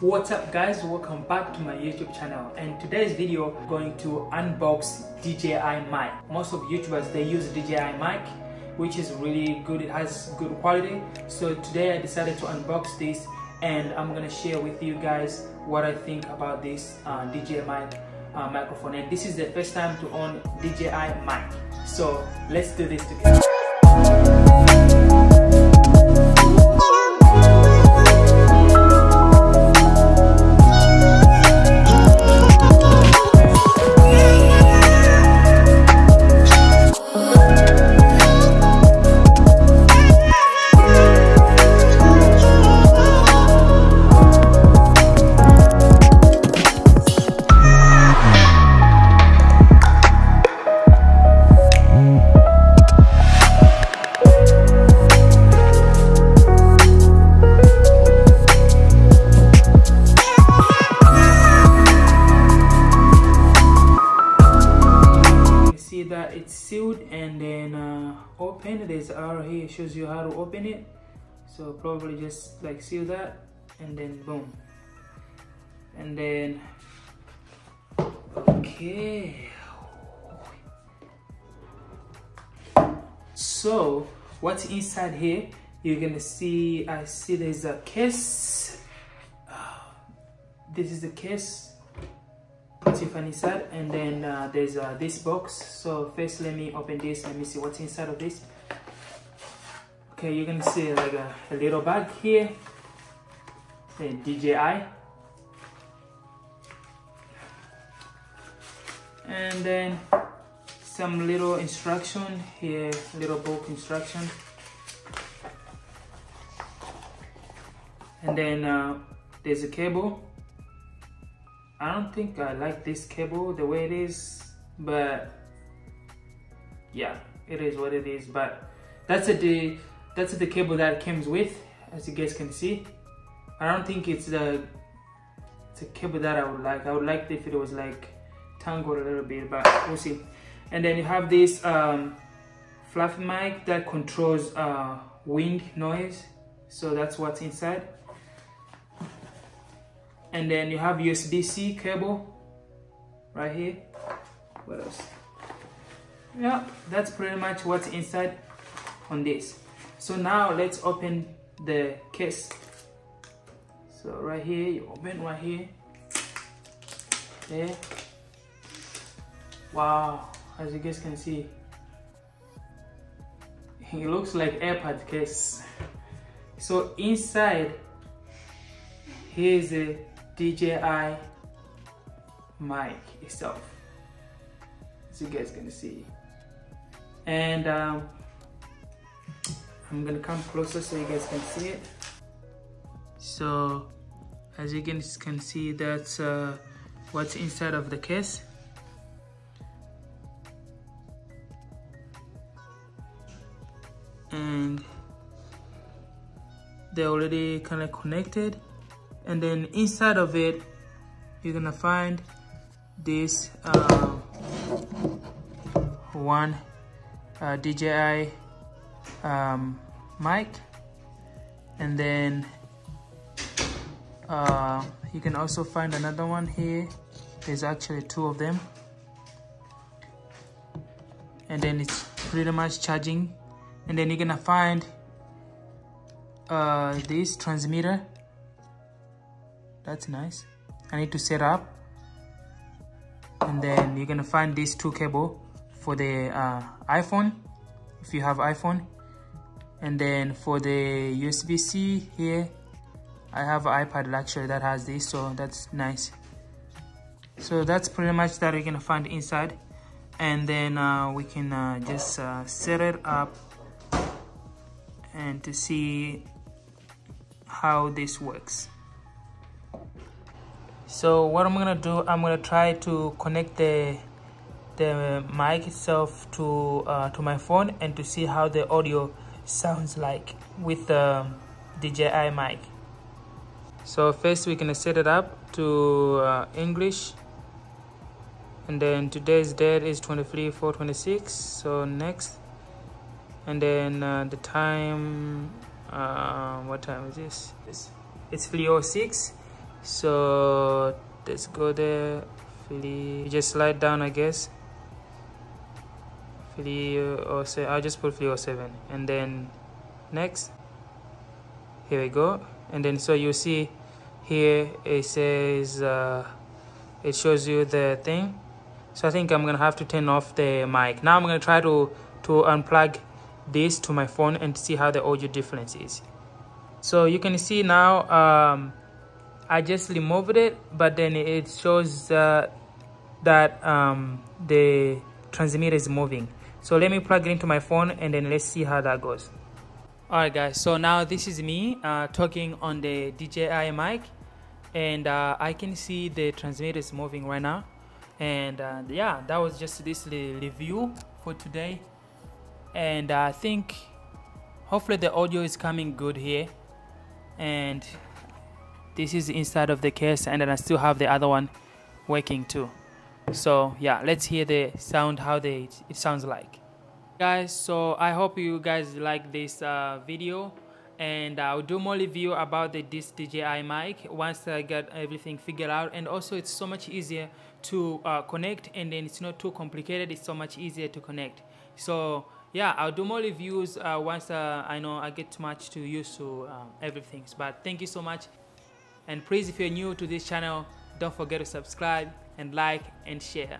What's up guys, welcome back to my YouTube channel and today's video I'm going to unbox DJI mic. Most of YouTubers they use DJI mic which is really good, it has good quality. So today I decided to unbox this and I'm gonna share with you guys what I think about this uh, DJI mic uh, microphone and this is the first time to own DJI mic. So let's do this together. That it's sealed and then uh, open. There's arrow here. Shows you how to open it. So probably just like seal that and then boom. And then okay. So what's inside here? You're gonna see I see there's a case this is the case Tiffany said and then uh, there's uh, this box. So first let me open this. Let me see what's inside of this. Okay you're gonna see like a, a little bag here. The DJI and then some little instruction here little book instruction. And then uh, there's a cable I don't think I like this cable the way it is, but yeah, it is what it is. But that's the that's the cable that comes with, as you guys can see. I don't think it's the it's a cable that I would like. I would like if it was like tangled a little bit, but we'll see. And then you have this um, fluffy mic that controls uh, wind noise. So that's what's inside and then you have USB-C cable right here. What else? Yeah that's pretty much what's inside on this. So now let's open the case. So right here you open right here. There. Wow as you guys can see it looks like AirPod case. So inside here's a DJI mic itself. As you guys gonna see. And um, I'm gonna come closer so you guys can see it. So as you guys can see that's uh, what's inside of the case. And they're already kind of connected and then inside of it you're gonna find this uh, one uh, DJI um, mic. And then uh, you can also find another one here. There's actually two of them. And then it's pretty much charging. And then you're gonna find uh, this transmitter that's nice. I need to set up. And then you're gonna find these two cable for the uh, iPhone if you have iPhone. And then for the USB-C here I have an iPad actually that has this so that's nice. So that's pretty much that you're gonna find inside. And then uh, we can uh, just uh, set it up and to see how this works so what I'm gonna do I'm gonna try to connect the the mic itself to uh, to my phone and to see how the audio sounds like with the DJI mic. So first we're gonna set it up to uh, English. And then today's date is 23 4 26 so next. And then uh, the time uh, what time is this? It's, it's 306 so let's go there. Philly just slide down I guess. Philly or say I'll just put Philly 07 and then next. Here we go. And then so you see here it says uh, it shows you the thing. So I think I'm gonna have to turn off the mic. Now I'm gonna try to to unplug this to my phone and see how the audio difference is. So you can see now um, I just removed it but then it shows uh, that um, the transmitter is moving. So let me plug it into my phone and then let's see how that goes. Alright guys. So now this is me uh, talking on the DJI mic and uh, I can see the transmitter is moving right now. And uh, yeah that was just this review for today. And I think hopefully the audio is coming good here. And this is inside of the case and then I still have the other one working too. So yeah let's hear the sound how they it sounds like. Guys so I hope you guys like this uh, video and I'll do more review about the this DJI mic once I get everything figured out. And also it's so much easier to uh, connect and then it's not too complicated it's so much easier to connect. So yeah I'll do more reviews uh, once uh, I know I get too much to use to um, everything. But thank you so much and please if you're new to this channel don't forget to subscribe and like and share